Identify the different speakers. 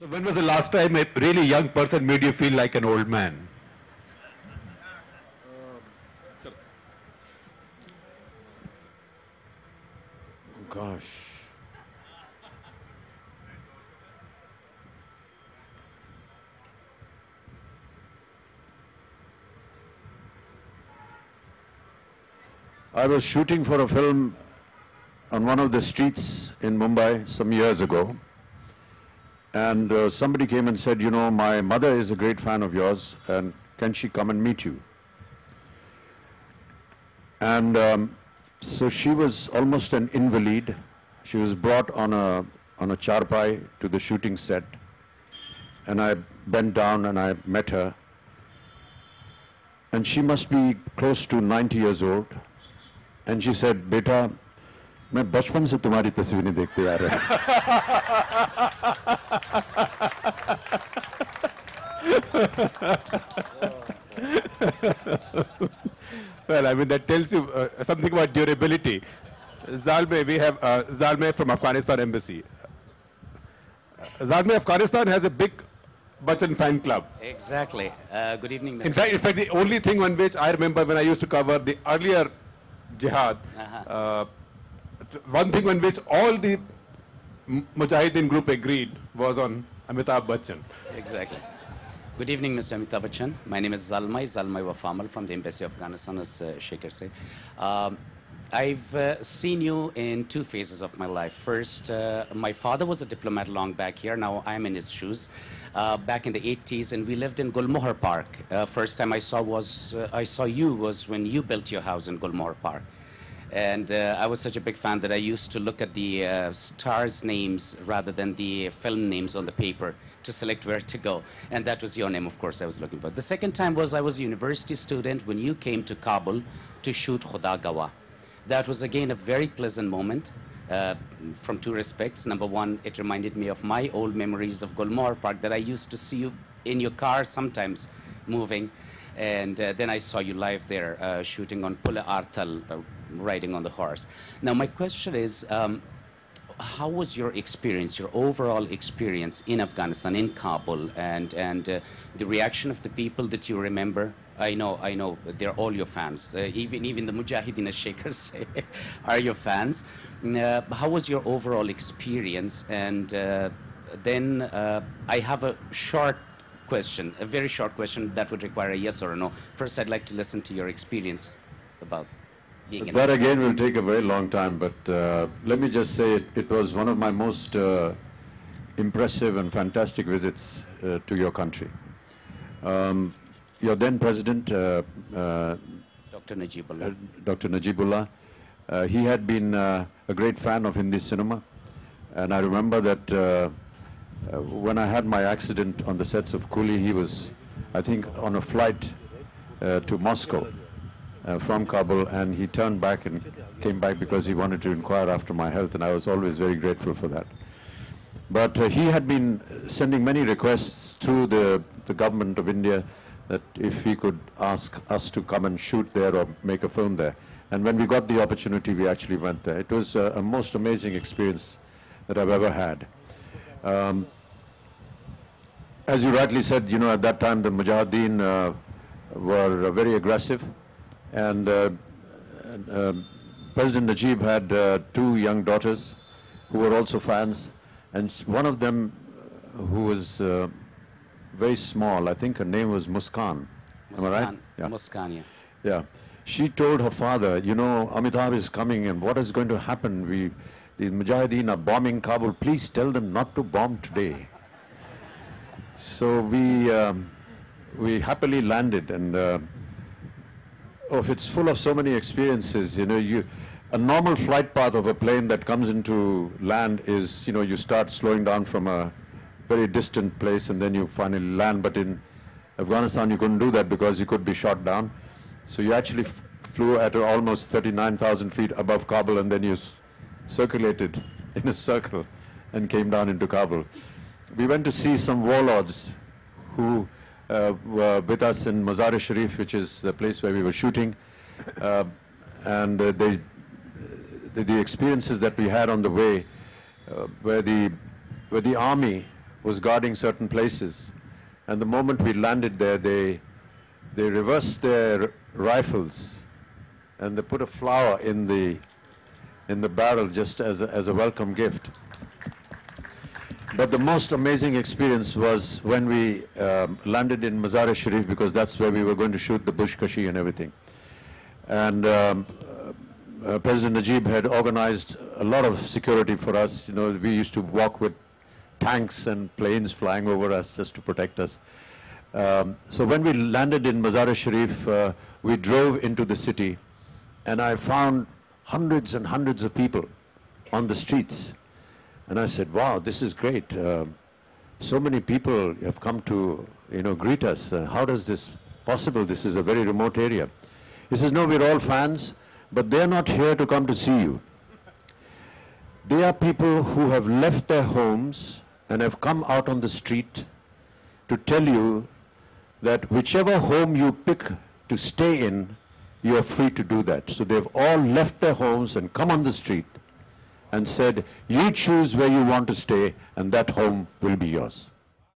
Speaker 1: So when was the last time a really young person made you feel like an old man?
Speaker 2: Oh, gosh. I was shooting for a film on one of the streets in Mumbai some years ago. And uh, somebody came and said, You know, my mother is a great fan of yours, and can she come and meet you? And um, so she was almost an invalid. She was brought on a, on a charpai to the shooting set. And I bent down and I met her. And she must be close to 90 years old. And she said, Beta, मैं बचपन से तुम्हारी तस्वीरें देखते आ रहा
Speaker 1: Well, I mean, that tells you uh, something about durability. Zalmay, we have uh, Zalmay from Afghanistan Embassy. Uh, Zalmay, Afghanistan has a big Bachchan fan club.
Speaker 3: Exactly. Uh, good evening, Mr.
Speaker 1: In fact, in fact, the only thing on which I remember when I used to cover the earlier jihad, uh, t- one thing on which all the Mujahideen group agreed was on Amitabh Bachchan.
Speaker 3: Exactly. Good evening, Mr. Amitabh Bachchan. My name is Zalmai, Zalmai Wafamal from the Embassy of Afghanistan, as uh, Shekhar said. Um, I've uh, seen you in two phases of my life. First, uh, my father was a diplomat long back here. Now I'm in his shoes. Uh, back in the 80s, and we lived in Gulmohar Park. Uh, first time I saw was uh, I saw you was when you built your house in Gulmohar Park. And uh, I was such a big fan that I used to look at the uh, stars' names rather than the film names on the paper to select where to go. And that was your name, of course, I was looking for. The second time was I was a university student when you came to Kabul to shoot Khuda Gawah. That was again a very pleasant moment uh, from two respects. Number one, it reminded me of my old memories of Gulmohar Park that I used to see you in your car sometimes moving. And uh, then I saw you live there uh, shooting on Pula Arthal, uh, riding on the horse. Now, my question is um, how was your experience, your overall experience in Afghanistan, in Kabul, and, and uh, the reaction of the people that you remember? I know, I know, they're all your fans. Uh, even, even the Mujahideen, Shakers are your fans. Uh, how was your overall experience? And uh, then uh, I have a short question, a very short question that would require a yes or a no. First, I'd like to listen to your experience about being an
Speaker 2: That again will take a very long time, but uh, let me just say it, it was one of my most uh, impressive and fantastic visits uh, to your country. Um, your then president, uh, uh,
Speaker 3: Dr. Najibullah.
Speaker 2: uh, Dr. Najibullah, uh, he had been uh, a great fan of Hindi cinema, and I remember that when I had my accident on the sets of Coolie, he was, I think, on a flight uh, to Moscow uh, from Kabul, and he turned back and came back because he wanted to inquire after my health, and I was always very grateful for that. But uh, he had been sending many requests to the, the government of India that if he could ask us to come and shoot there or make a film there. And when we got the opportunity, we actually went there. It was uh, a most amazing experience that I've ever had. Um, as you rightly said, you know, at that time the Mujahideen uh, were very aggressive, and uh, um, President Najib had uh, two young daughters who were also fans, and one of them, uh, who was uh, very small, I think her name was Muskan. Am I right? Yeah.
Speaker 3: Muskan, yeah.
Speaker 2: Yeah. She told her father, you know, Amitabh is coming and what is going to happen? We, the Mujahideen are bombing Kabul. Please tell them not to bomb today. So we, um, we happily landed and uh, oh, it's full of so many experiences. You know, you, a normal flight path of a plane that comes into land is, you know, you start slowing down from a very distant place and then you finally land. But in Afghanistan, you couldn't do that because you could be shot down. So you actually flew at almost 39,000 feet above Kabul and then you circulated in a circle and came down into Kabul. We went to see some warlords who with us in Mazar-e Sharif, which is the place where we were shooting. Uh, and uh, they, the, the experiences that we had on the way, uh, where the where the army was guarding certain places. And the moment we landed there, they, they reversed their rifles and they put a flower in the, in the barrel just as a, as a welcome gift. But the most amazing experience was when we um, landed in Mazar-e Sharif because that's where we were going to shoot the Buzkashi and everything. And um, uh, President Najib had organized a lot of security for us. You know, we used to walk with tanks and planes flying over us just to protect us. Um, so when we landed in Mazar-e Sharif, uh, we drove into the city, and I found hundreds and hundreds of people on the streets. And I said, wow, this is great. Uh, so many people have come to, you know, greet us. Uh, how does this possible? This is a very remote area. He says, no, we're all fans, but they're not here to come to see you. They are people who have left their homes and have come out on the street to tell you that whichever home you pick to stay in, you are free to do that. So they've all left their homes and come on the street and said, you choose where you want to stay and that home will be yours.